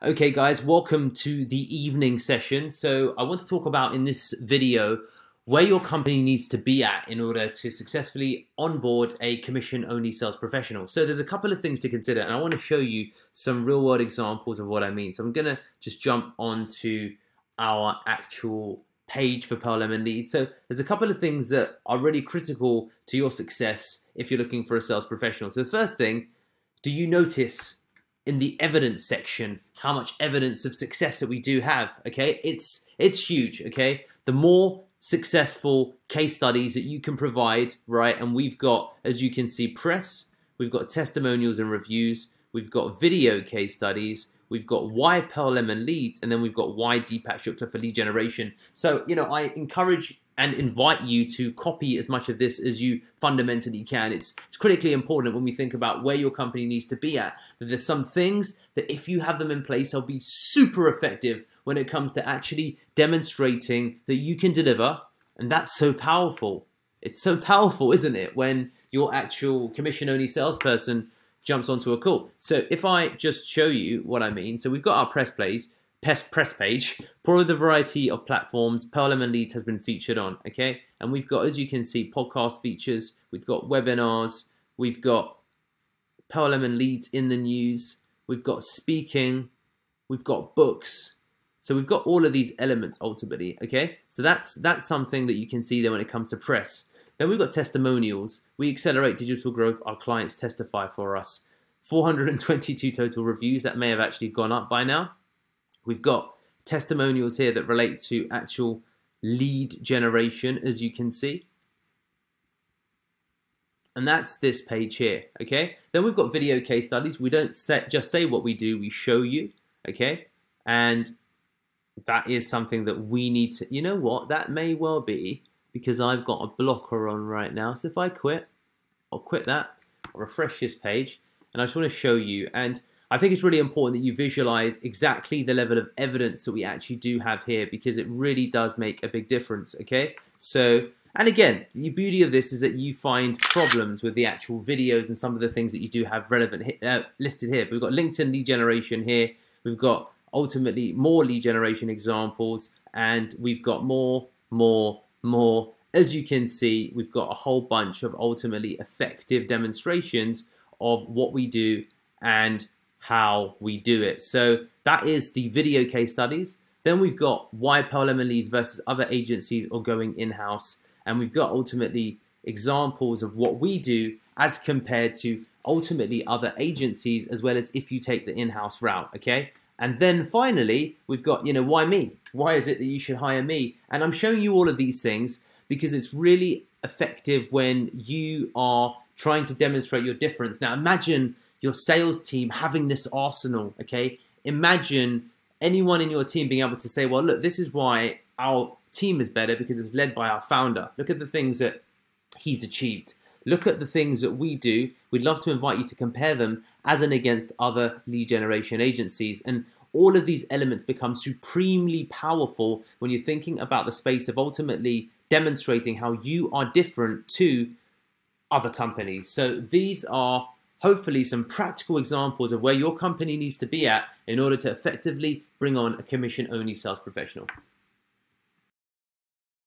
Okay guys, welcome to the evening session. So I want to talk about in this video where your company needs to be at in order to successfully onboard a commission-only sales professional. So there's a couple of things to consider and I want to show you some real-world examples of what I mean. So I'm going to just jump onto our actual page for Pearl Lemon Lead. So there's a couple of things that are really critical to your success if you're looking for a sales professional. So the first thing, do you notice in the evidence section how much evidence of success that we do have okay? It's it's huge okay? The more successful case studies that you can provide right? And we've got as you can see press we've got testimonials and reviews we've got video case studies we've got why Pearl Lemon leads and then we've got why Deepak Shukla for lead generation. So you know I encourage and invite you to copy as much of this as you fundamentally can. It's, it's critically important when we think about where your company needs to be at, that there's some things that if you have them in place, they'll be super effective when it comes to actually demonstrating that you can deliver. And that's so powerful. It's so powerful, isn't it, when your actual commission-only salesperson jumps onto a call. So if I just show you what I mean, so we've got our press plays, press page for the variety of platforms Pearl Lemon Leads has been featured on, okay? And we've got, as you can see, podcast features, we've got webinars, we've got Pearl Lemon Leads in the news, we've got speaking, we've got books. So we've got all of these elements ultimately, okay? So that's that's something that you can see there when it comes to press. Then we've got testimonials. We accelerate digital growth. Our clients testify for us. 422 total reviews. That may have actually gone up by now. We've got testimonials here that relate to actual lead generation, as you can see. And that's this page here, okay? Then we've got video case studies. We don't set, just say what we do, we show you, okay? And that is something that we need to, you know what? That may well be because I've got a blocker on right now. So if I quit, I'll quit that, I'll refresh this page, and I just want to show you. And I think it's really important that you visualize exactly the level of evidence that we actually do have here because it really does make a big difference, okay? So, and again, the beauty of this is that you find problems with the actual videos and some of the things that you do have relevant uh, listed here. But we've got LinkedIn lead generation here. We've got ultimately more lead generation examples and we've got more, more, more. As you can see, we've got a whole bunch of ultimately effective demonstrations of what we do and how we do it. So that is the video case studies. Then we've got why Pearl Lemon Leads versus other agencies or going in-house. And we've got ultimately examples of what we do as compared to ultimately other agencies as well as if you take the in-house route, okay? And then finally, we've got, you know, why me? Why is it that you should hire me? And I'm showing you all of these things because it's really effective when you are trying to demonstrate your difference. Now imagine your sales team having this arsenal, okay? Imagine anyone in your team being able to say, well, look, this is why our team is better because it's led by our founder. Look at the things that he's achieved. Look at the things that we do. We'd love to invite you to compare them as and against other lead generation agencies. And all of these elements become supremely powerful when you're thinking about the space of ultimately demonstrating how you are different to other companies. So these are hopefully some practical examples of where your company needs to be at in order to effectively bring on a commission-only sales professional.